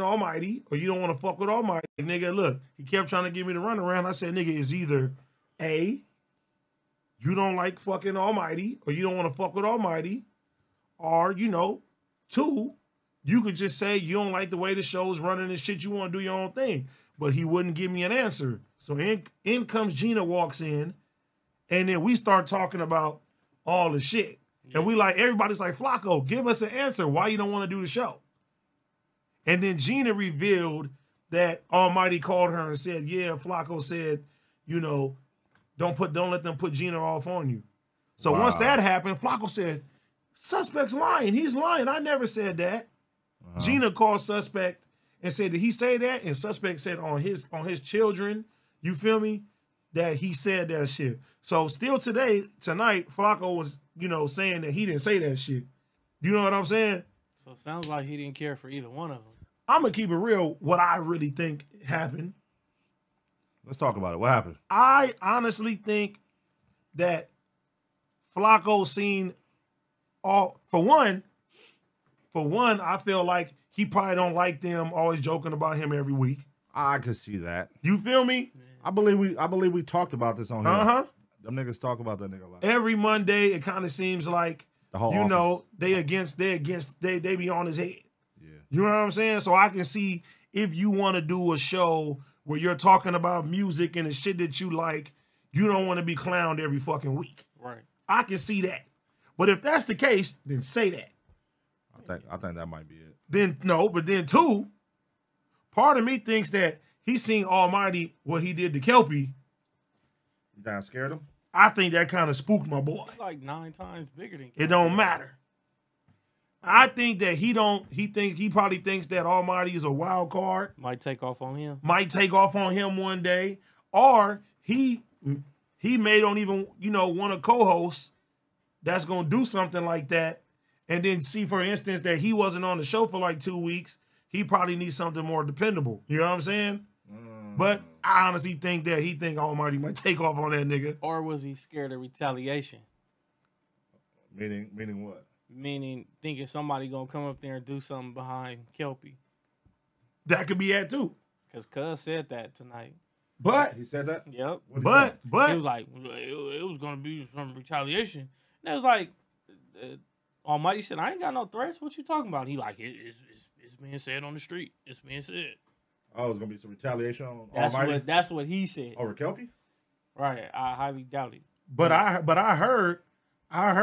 Almighty or you don't want to fuck with Almighty. Nigga, look, he kept trying to give me the runaround. I said, nigga, it's either A, you don't like fucking Almighty or you don't want to fuck with Almighty, or, you know, two, you could just say you don't like the way the show's running and shit, you want to do your own thing. But he wouldn't give me an answer. So in, in comes Gina walks in, and then we start talking about all the shit. And we like, everybody's like, Flakko, give us an answer why you don't want to do the show. And then Gina revealed that Almighty called her and said, Yeah, Flakko said, you know, don't put don't let them put Gina off on you. So Wow. once that happened, Flakko said, Suspect's lying. He's lying. I never said that. Uh-huh. Gina called suspect and said, Did he say that? And suspect said on his on his children, you feel me? That he said that shit. So still today, tonight, Flakko was, you know, saying that he didn't say that shit. You know what I'm saying? So it sounds like he didn't care for either one of them. I'm gonna keep it real. What I really think happened. Let's talk about it. What happened? I honestly think that Flakko seen all for one. For one, I feel like he probably don't like them always joking about him every week. I could see that. You feel me? I believe we. I believe we talked about this on here. Uh huh. Them niggas talk about that nigga a lot. Every Monday, it kind of seems like The whole you office. know they against they against they they be on his head. Yeah. You know what I'm saying? So I can see if you want to do a show where you're talking about music and the shit that you like, you don't want to be clowned every fucking week. Right. I can see that. But if that's the case, then say that. I think. I think that might be it. Then no, but then two, part of me thinks that he's seen Almighty what he did to Kelpie. You think I scared him? I think that kind of spooked my boy. He's like nine times bigger than. It don't matter. I think that he don't. He think he probably thinks that Almighty is a wild card. Might take off on him. Might take off on him one day, or he he may don't even you know want a co-host that's gonna do something like that, and then see for instance that he wasn't on the show for like two weeks. He probably needs something more dependable. You know what I'm saying? Mm. But I honestly think that he think Almighty might take off on that nigga. Or was he scared of retaliation? Meaning. Meaning what? Meaning thinking somebody gonna come up there and do something behind Kelpie. That could be that too. Cause Cuz said that tonight. But He said that. Yep. But say? but He was like, it, it was gonna be some retaliation. And it was like, uh, Almighty said, I ain't got no threats. What you talking about? He like, it, it's, it's, it's being said on the street. It's being said. Oh, it's gonna be some retaliation on That's Almighty what that's what he said. over Kelpie. Right. I highly doubt it. But I but I heard I heard